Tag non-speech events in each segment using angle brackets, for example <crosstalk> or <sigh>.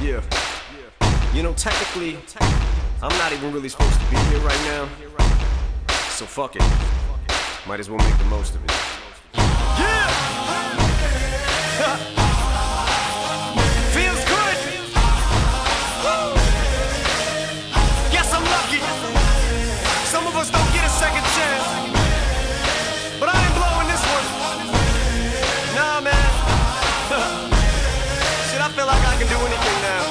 Yeah. You know, technically, I'm not even really supposed to be here right now. So fuck it. Might as well make the most of it. Yeah! <laughs> anything now.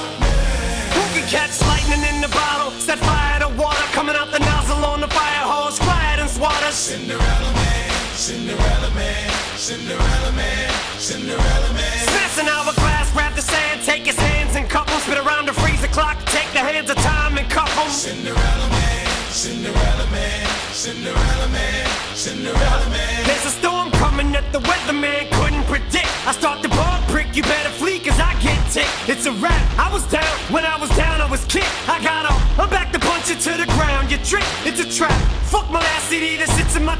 Who can catch lightning in the bottle? Set fire to water coming out the nozzle on the fire hose. Quiet and swatter. Cinderella man, Cinderella man, Cinderella man, Cinderella man. Smash an hourglass, grab the sand, take his hands and cup spit around the freezer clock, take the hands of time and 'em. Cinderella man, Cinderella man, Cinderella man, Cinderella man. There's a storm coming that the weatherman couldn't predict. I start the bomb prick, you better flee,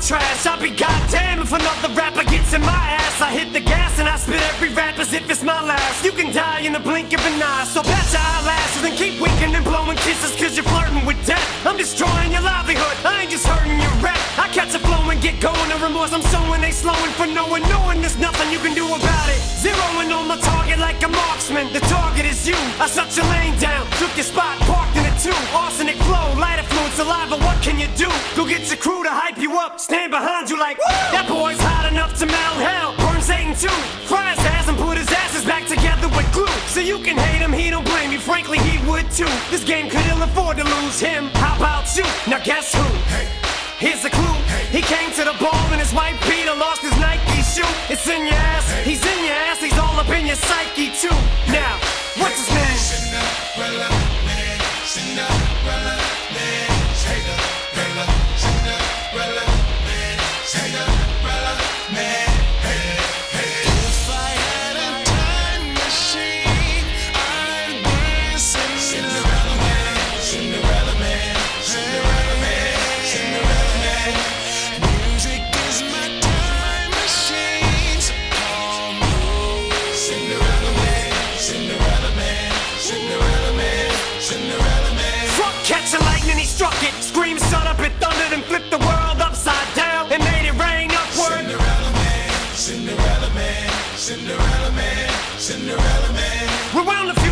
trash. I'll be goddamn if another rapper gets in my ass. I hit the gas and I spit every rap as if it's my last. You can die in the blink of an eye, so pat your eyelashes and keep winking and blowing kisses cause you're flirting with death. I'm destroying your livelihood, I ain't just hurting your rep. I catch a flow and get going, the remorse I'm sowing, they slowing for knowing, knowing there's nothing you can do about it. Zeroing on my target like a marksman, the target is you. I shut your lane down, took your spot, parked in it stand behind you like, that boy's hot enough to melt hell. Burn Satan too, fry his ass and put his asses back together with glue. So you can hate him, he don't blame you, frankly he would too. This game could ill afford to lose him. How about you? Now guess who? Hey. Here's a clue. Hey. He came to the ball in his white beater, lost his Nike shoe. It's in your ass, he's in your ass, he's all up in your psyche too. Now, what's his name? Cinderella Cinderella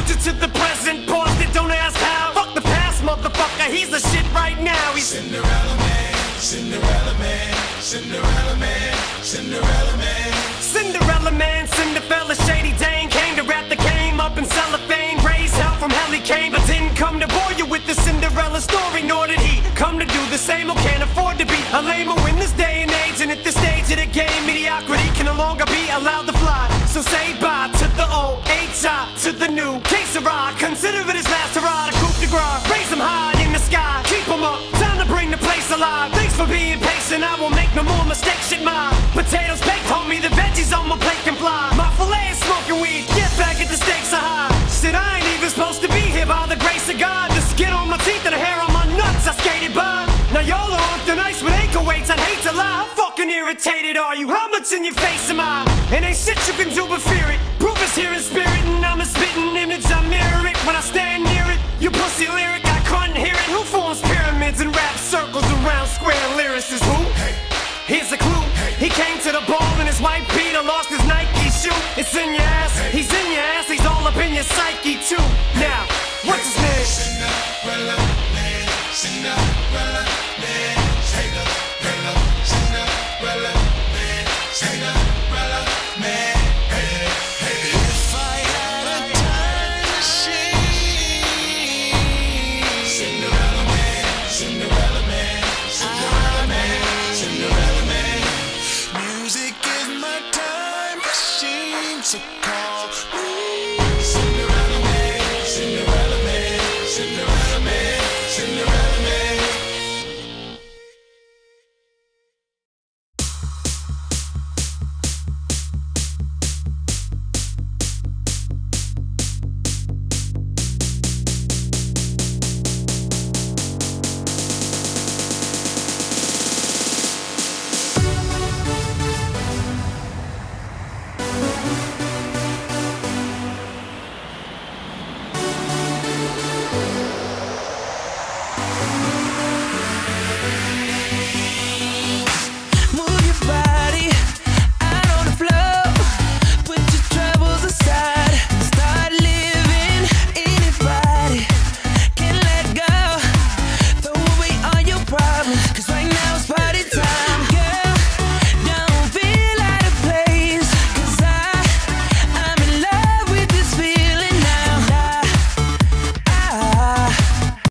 future to the present, paused it, don't ask how. Fuck the past, motherfucker, he's the shit right now. He's Cinderella man, Cinderella man, Cinderella man, Cinderella man. Cinderella man, Cinderella shady Dane came to rap the game up in cellophane. Raised hell from hell he came, but didn't come to bore you with the Cinderella story. Nor did he come to do the same or can't afford to be a lame in this day and age. And at this stage of the game, mediocrity can no longer be allowed to fly. So say bye to the old, H.I. potatoes baked, homie, the veggies on my plate can fly. My fillet is smoking weed, get back at the stakes are high. Shit, I ain't even supposed to be here by the grace of God. The skin on my teeth and the hair on my nuts, I skated by. Now y'all are on thin ice with ankle weights, I'd hate to lie. How fucking irritated are you? How much in your face am I? And ain't shit you can do but fear it. Proof is here in spirit, and I'm a spitting image, I mirror it when I stand near it. You pussy lyric, I couldn't hear it. Who forms psyche too. Now, what's his name? Cinderella Man, Cinderella Man, Cinderella, Cinderella Man, Cinderella.